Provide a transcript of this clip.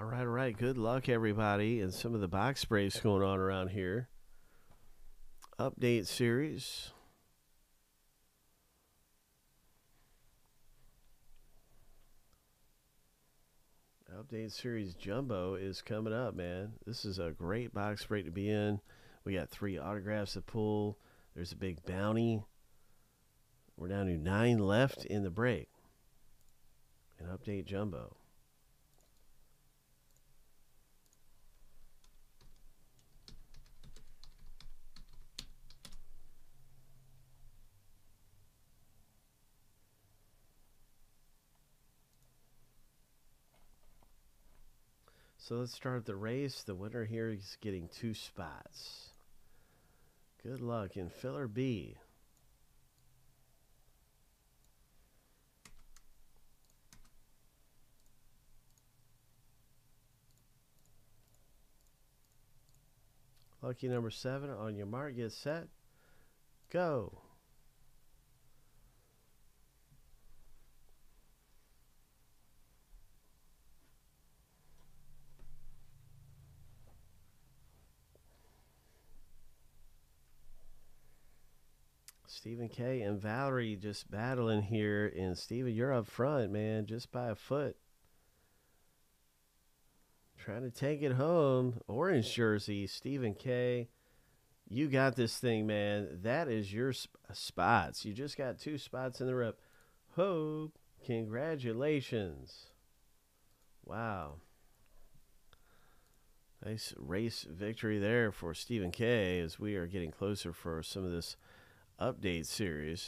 All right, all right. Good luck, everybody, and some of the box sprays going on around here. Update series. Update series jumbo is coming up, man. This is a great box break to be in. We got three autographs to pull. There's a big bounty. We're down to nine left in the break. An update jumbo. So let's start the race. The winner here is getting two spots. Good luck in filler B. Lucky number seven on your mark, get set, go. Stephen K and Valerie just battling here. And Stephen, you're up front, man, just by a foot. Trying to take it home. Orange jersey, Stephen K. You got this thing, man. That is your sp- spots. You just got two spots in the rep. Hope. Congratulations. Wow. Nice race victory there for Stephen K as we are getting closer for some of this update series.